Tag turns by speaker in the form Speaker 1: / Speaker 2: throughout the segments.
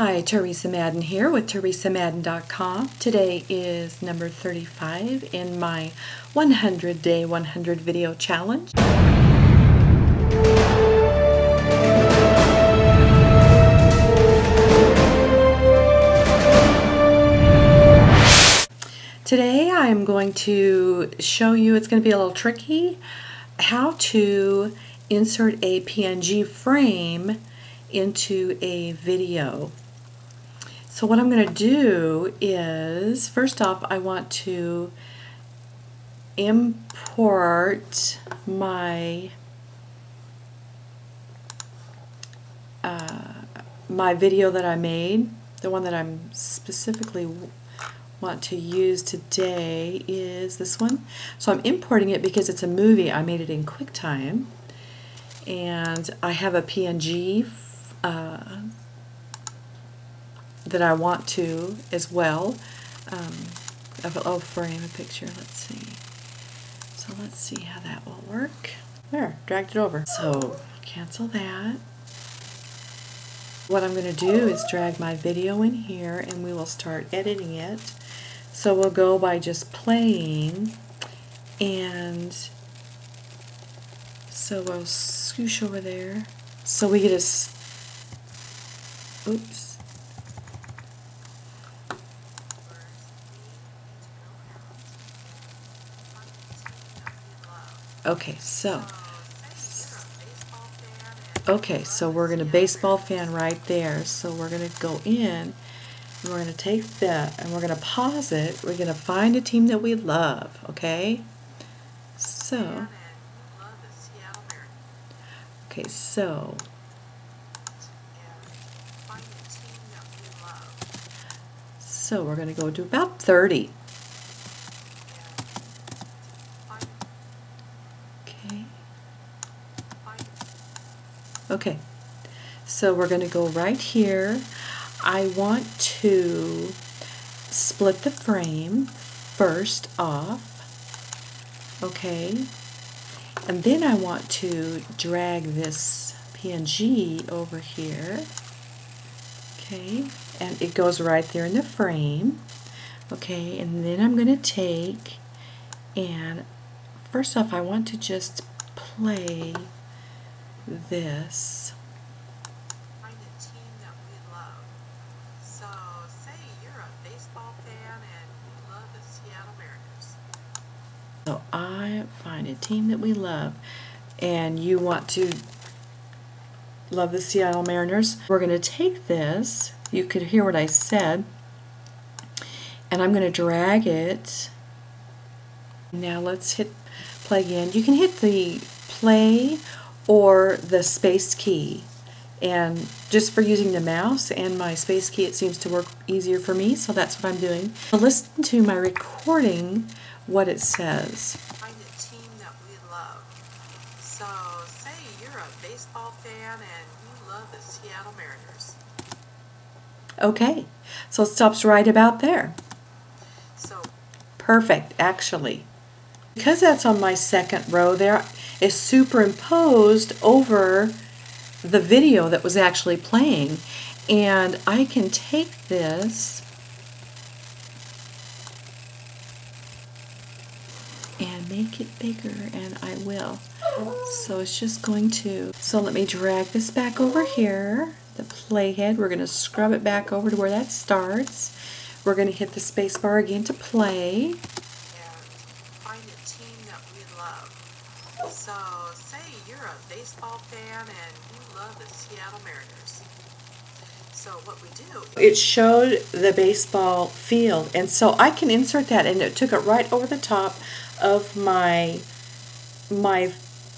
Speaker 1: Hi, Theresa Madden here with theresamadden.com. Today is number 35 in my 100 day 100 video challenge. Today I'm going to show you, it's going to be a little tricky, how to insert a PNG frame into a video. So what I'm going to do is, first off, I want to import my uh, my video that I made, the one that I'm specifically want to use today is this one. So I'm importing it because it's a movie. I made it in QuickTime. And I have a PNG uh, that I want to as well. Um, oh, frame a picture. Let's see. So let's see how that will work. There, dragged it over. So cancel that. What I'm going to do is drag my video in here and we will start editing it. So we'll go by just playing and so we'll scoosh over there. So we get a Oops. Okay, so. Okay, so we're going to baseball fan right there. So we're going to go in and we're going to take that and we're going to pause it. We're going to find a team that we love, okay? So. Okay, so So we're going to go to about 30. Okay. So we're going to go right here. I want to split the frame first off. Okay. And then I want to drag this PNG over here. Okay, and it goes right there in the frame. Okay, and then I'm going to take and first off I want to just play this.
Speaker 2: Find a team that we love. So say you're a baseball fan and you love the Seattle Mariners.
Speaker 1: So I find a team that we love and you want to love the Seattle Mariners. We're going to take this, you could hear what I said, and I'm going to drag it. Now let's hit play again. You can hit the play or the space key. And just for using the mouse and my space key, it seems to work easier for me, so that's what I'm doing. Listen to my recording, what it says.
Speaker 2: Find a team that we love. So say you're a baseball fan and you love the Seattle Mariners.
Speaker 1: Okay, so it stops right about there.
Speaker 2: So
Speaker 1: Perfect, actually. Because that's on my second row there, is superimposed over the video that was actually playing. And I can take this and make it bigger, and I will. So it's just going to, so let me drag this back over here, the playhead. We're going to scrub it back over to where that starts. We're going to hit the spacebar again to play.
Speaker 2: Find a team that we love. So say you're a baseball fan and you love the Seattle Mariners. So what we do
Speaker 1: It showed the baseball field, and so I can insert that, and it took it right over the top of my my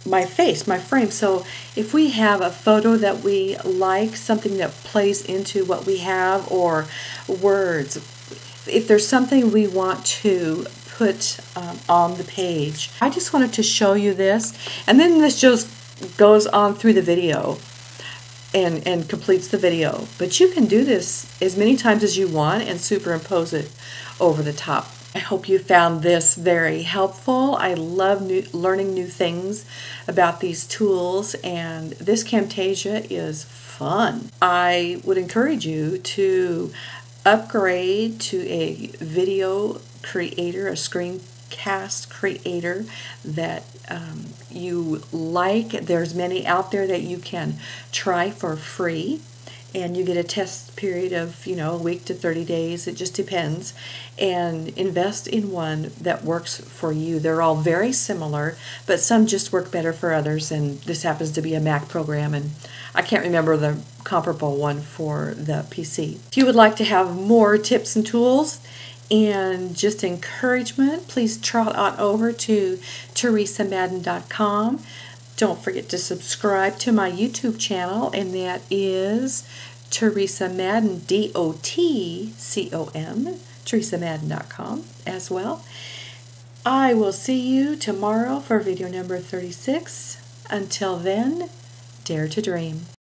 Speaker 1: my face, my frame. So if we have a photo that we like, something that plays into what we have, or words, if there's something we want to put um, on the page, I just wanted to show you this, and then this just goes on through the video and, and completes the video. But you can do this as many times as you want and superimpose it over the top. I hope you found this very helpful. I love new, learning new things about these tools and this Camtasia is fun. I would encourage you to upgrade to a video creator, a screencast creator that um, you like. There's many out there that you can try for free and you get a test period of you know a week to 30 days. It just depends. And invest in one that works for you. They're all very similar but some just work better for others and this happens to be a mac program and i can't remember the comparable one for the pc if you would like to have more tips and tools and just encouragement please trot on over to theresamadden.com don't forget to subscribe to my YouTube channel, and that is Theresa Madden, D O T C O M, theresamadden.com as well. I will see you tomorrow for video number 36. Until then, dare to dream.